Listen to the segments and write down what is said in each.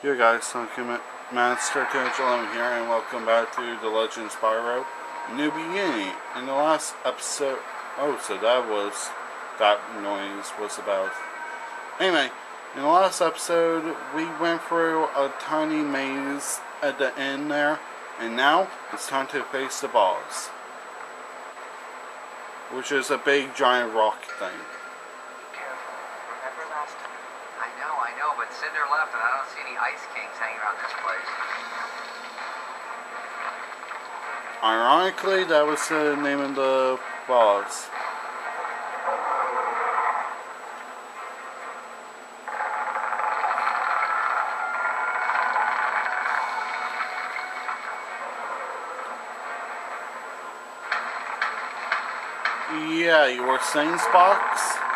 Yo guys, Sunken Master Angelo here, and welcome back to The Legend Spyro New Beginning. In the last episode, oh, so that was, that noise was about. Anyway, in the last episode, we went through a tiny maze at the end there, and now it's time to face the boss. Which is a big giant rock thing. I know, I know, but Cynder left and I don't see any Ice Kings hanging around this place. Ironically, that was the name of the boss. Yeah, you were saying Sparx?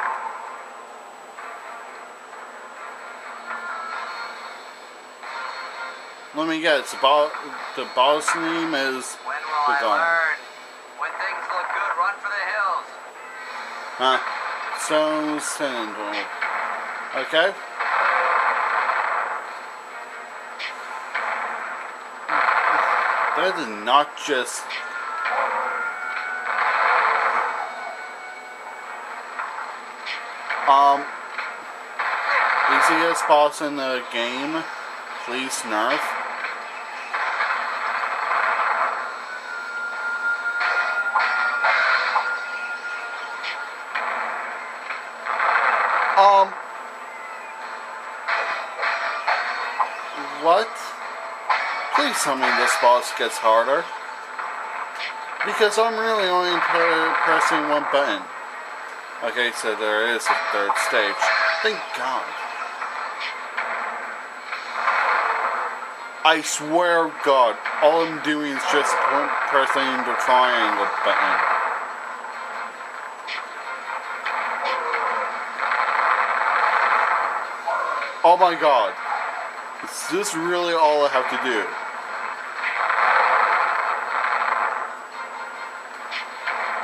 Let me guess, the, bo- the boss name is When will the Gun. learn? When things look good, run for the hills. Huh. Stone Sentinel. Okay. That is not just. Um. Easiest boss in the game. Please nerf. Please tell me this boss gets harder. Because I'm really only pressing one button. Okay, so there is a third stage. Thank God. I swear God, all I'm doing is just pressing the triangle button. Oh my god. Is this really all I have to do?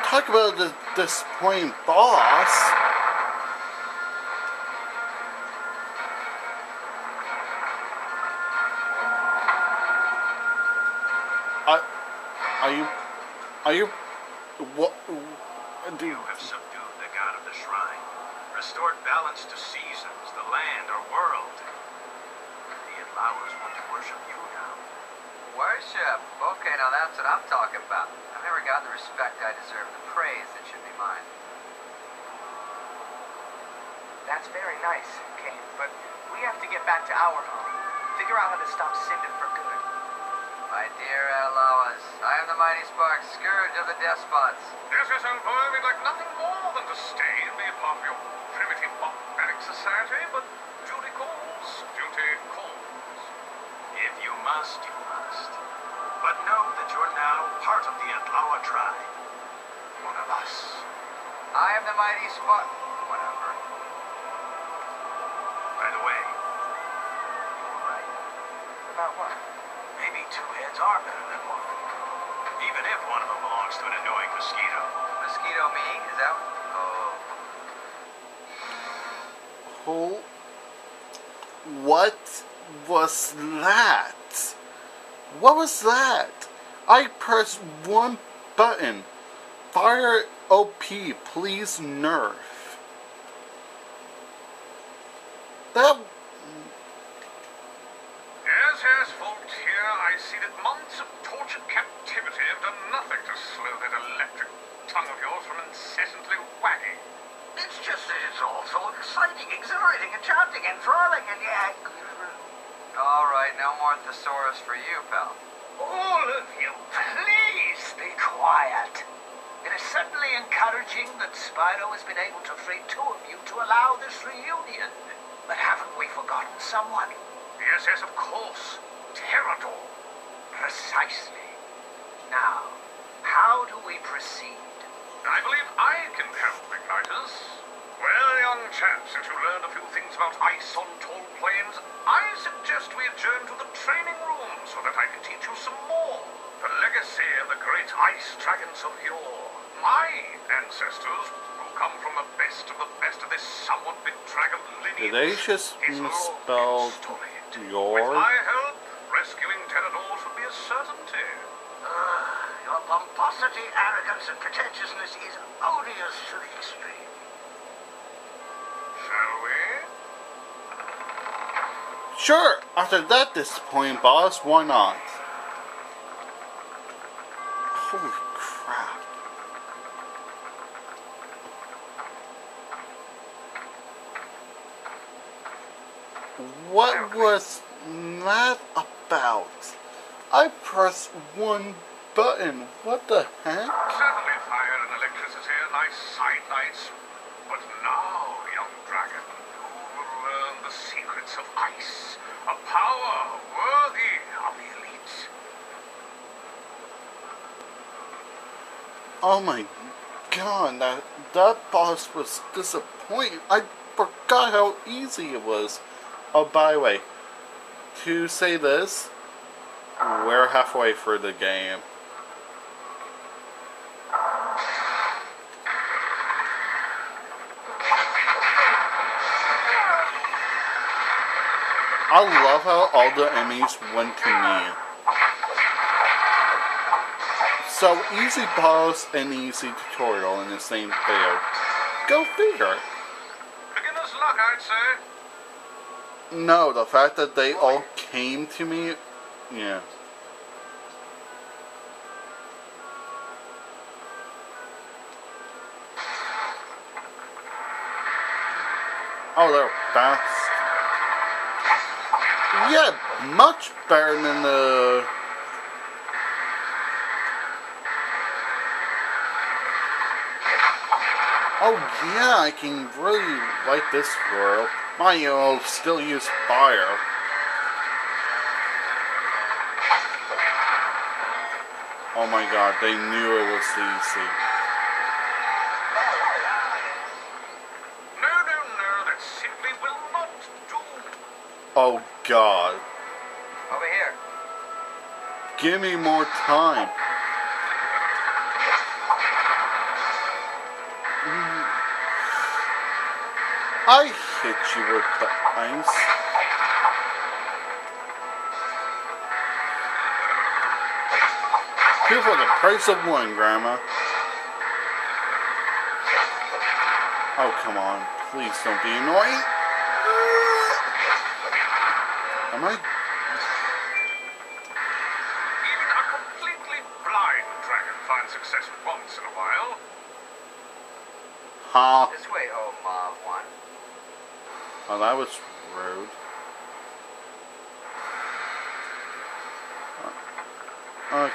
Talk about the disappointing boss. I, are you, are you, what, do You have subdued the god of the shrine, restored balance to seasons, the land or world. The Atlawas want to worship you now. Worship. Okay, now that's what I'm talking about. I've never got the respect I deserve, the praise that should be mine. That's very nice, Kane, but we have to get back to our home. Figure out how to stop Cynder for good. My dear Atlawas, I am the mighty Sparx, scourge of the despots. Yes, old boy, we'd like nothing more than to stay and be a part of your primitive barbaric society, but must, you must. But know that you're now part of the Atlawa tribe. One of us. I am the mighty Sparx. Whatever. By the way, you were right. About what? Maybe two heads are better than one. Even if one of them belongs to an annoying mosquito. Mosquito me? Is that? Oh. whole, what was that? What was that? I pressed one button. Fire OP, please nerf. That Yes, yes, Volteer, I see that months of tortured captivity have done nothing to slow that electric tongue of yours from incessantly wagging. It's just that it's all so exciting, exhilarating, enchanting, enthralling, and yeah. All right, no more thesaurus for you, pal. All of you, please be quiet. It is certainly encouraging that Spyro has been able to free two of you to allow this reunion. But haven't we forgotten someone? Yes, yes, of course. Terrador. Precisely. Now, how do we proceed? I believe I can help, Ignitus. Well, young since you learned a few things about ice on tall plains, I suggest we adjourn to the training room so that I can teach you some more. The legacy of the great ice dragons of yore. My ancestors, who come from the best of the best of this somewhat bedraggled lineage. Did they just is a misspell story. With Your. my help, rescuing Terradors would be a certainty. Ah, your pomposity, arrogance, and pretentiousness is odious to the extreme. Sure, after that disappointing boss, why not? Holy crap. What was that about? I pressed one button. What the heck? Certainly fire and electricity lights. But now, young dragon, you will learn the secrets of ice. A power worthy of the elite. Oh my god, that that boss was disappointing. I forgot how easy it was. Oh, by the way, to say this, we're halfway through the game. I love how all the Emmys went to me. So easy boss and easy tutorial in the same video. Go figure. Beginner's luck, I'd say. No, the fact that they all came to me, yeah. Oh, they're fast. Yeah, much better than the. Oh yeah, I can really like this world. Mario oh, still use fire. Oh my god, they knew it was easy. No, no, no, that simply will not do. Oh god. Over here. Give me more time. Mm. I hit you with the ice. Two for the price of one, Grandma. Oh, come on. Please don't be annoying. Am I Even a completely blind dragon finds success once in a while. Ha. This way, oh Mob One. Oh, that was rude. Uh,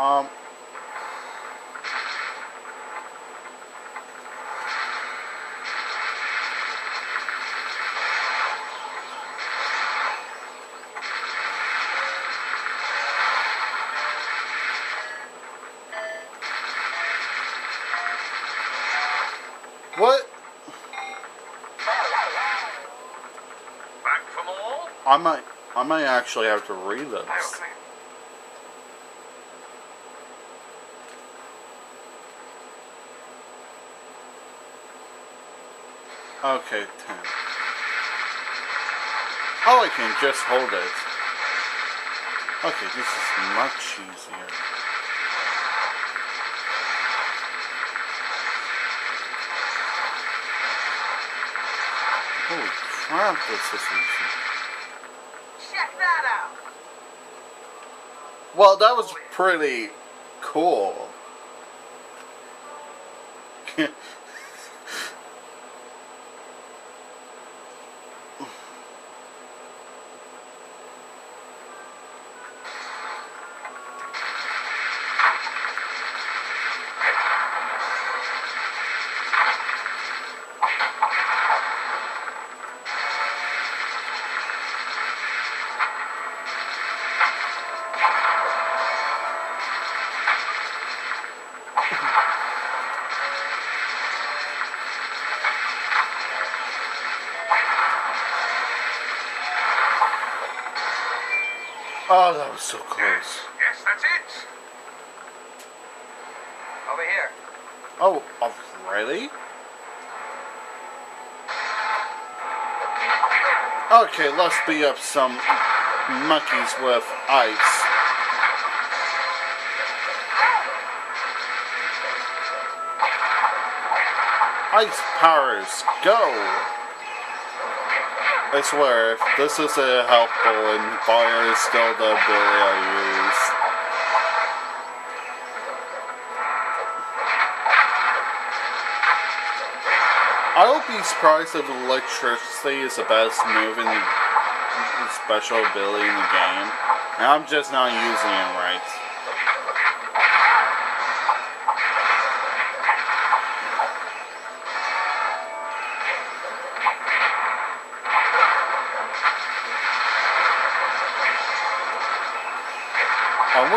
um. What? Back for more? I might, I might actually have to read this. Okay. Okay, ten. Oh, I can just hold it. Okay, this is much easier. Holy crap, this is. Check that out. Well, that was pretty cool. Oh, that was so close. Yes, that's it. Over here. Oh, oh really? Okay, let's be up some monkeys with ice. Ice powers, go! I swear, this is a helpful and fire is still the ability I use. I would be surprised if electricity is the best move in the special ability in the game. And I'm just not using it right.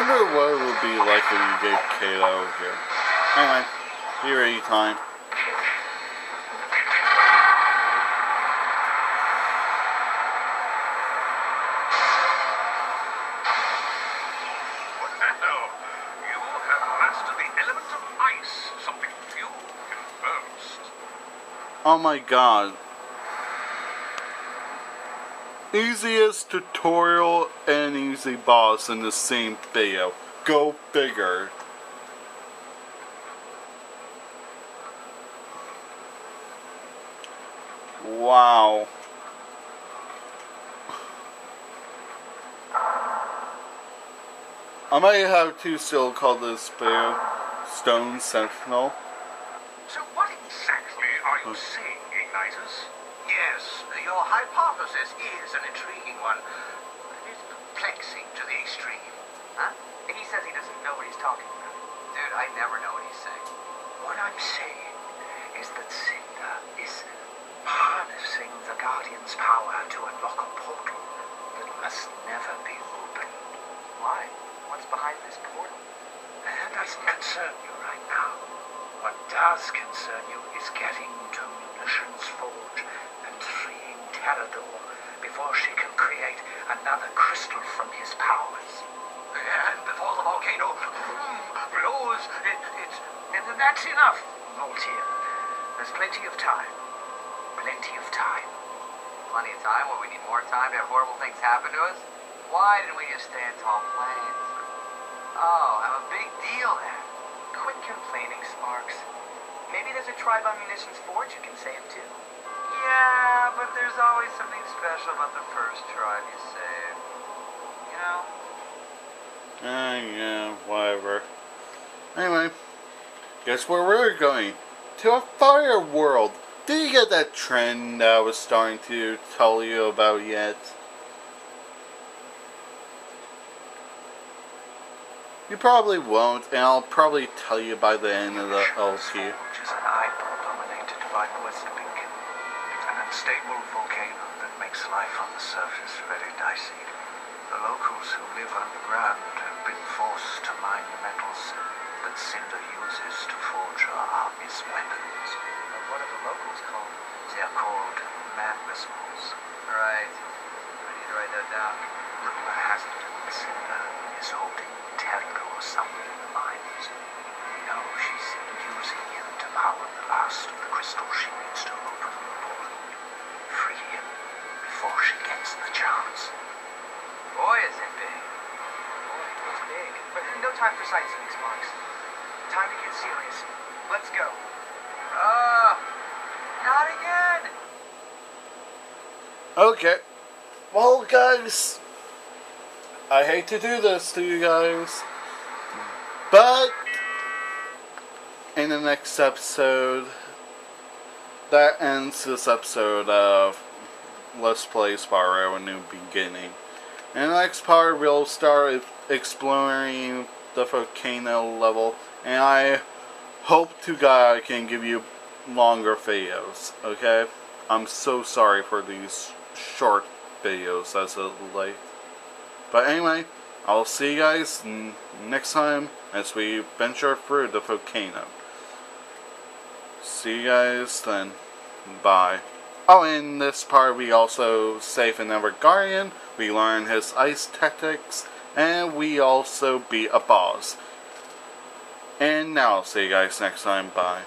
Wonder what it would be like if you gave Kato here. Anyway, be ready time. Oh my you have mastered the element of ice, something few can boast. Oh my god. Easiest tutorial and easy boss in the same video. Go bigger. Wow. I might have to still call this video Stone Sentinel. So what exactly are you saying, Ignitus? Yes, your hypothesis is an intriguing one. It is perplexing to the extreme. Huh? He says he doesn't know what he's talking about. Dude, I never know what he's saying. What I'm saying is that Cynder is harnessing the Guardian's power to unlock a portal that must never be opened. Why? What's behind this portal? That doesn't concern you right now. What does concern you is getting to Munitions Forge and freeing Terrador before she can create another crystal from his powers. And before the volcano mm, blows, it, it's... That's enough, Volteer. There's plenty of time. Plenty of time. Plenty of time when we need more time to have horrible things happen to us? Why didn't we just stay in tall plains? Oh, I'm a big deal then. Quit complaining, Sparx. Maybe there's a tribe on Munitions Forge you can save too. Yeah, but there's always something special about the first tribe you save. You know? Ah, yeah, whatever. Anyway, guess where we're going? To a fire world. Did you get that trend I was starting to tell you about yet? You probably won't, and I'll probably tell you by the end of the LP. Is an eyeball-dominated Viper-Westpink, an unstable volcano that makes life on the surface very dicey. The locals who live underground have been forced to mine the metals that Cynder uses to forge her army's weapons. But what are the locals called? They're called Manweersmalls. Right. I need to write that down. Rumor has it that Cynder is holding Terrador somewhere in the mines. We know she's using him to power the last of the crystals she needs to open the portal. Free him before she gets the chance. Boy, is it big. Boy, it's big. But no time for sightseeing, Sparx. Time to get serious. Let's go. Uh, not again. Okay. Well, guys, I hate to do this to you guys, but in the next episode, that ends this episode of Let's Play Spyro A New Beginning. In the next part, we'll start exploring the volcano level, and I hope to God I can give you longer videos, okay? I'm so sorry for these short videos as of late. But anyway, I'll see you guys next time as we venture through the volcano. See you guys then. Bye. Oh, in this part we also save another guardian, we learn his ice tactics, and we also beat a boss. And now, I'll see you guys next time. Bye.